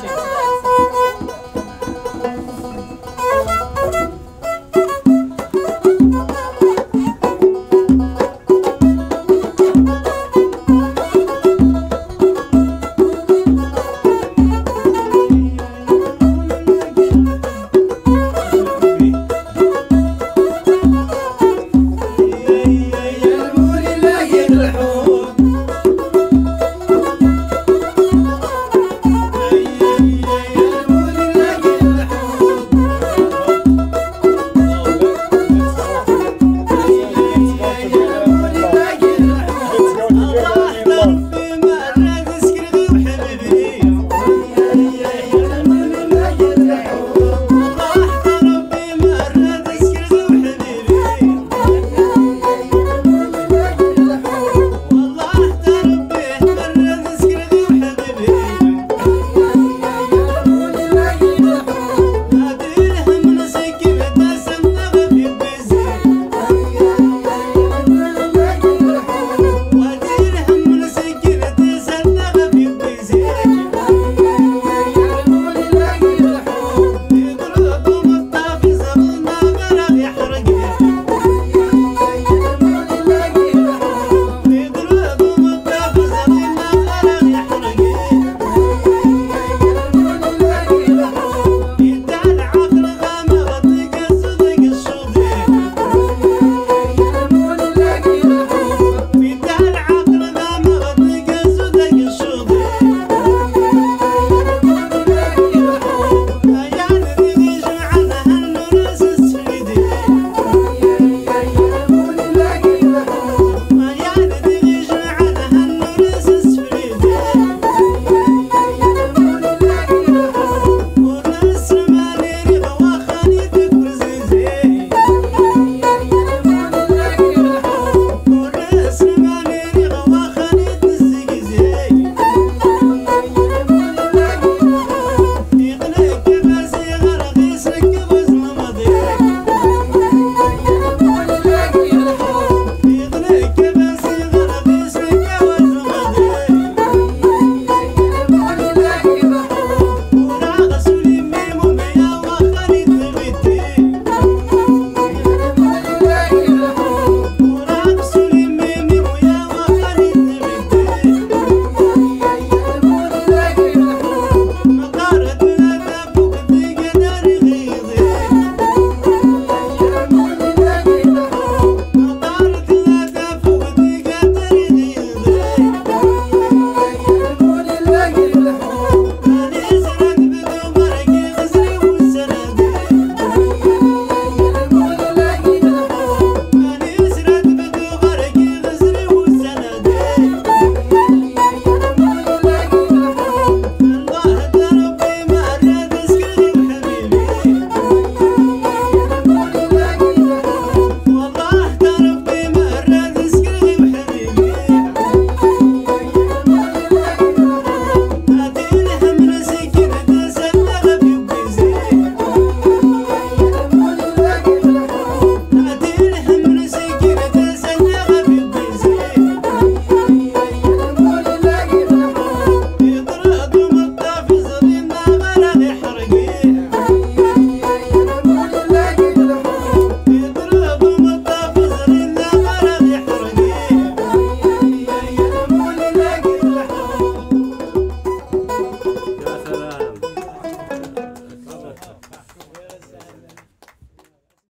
谢谢。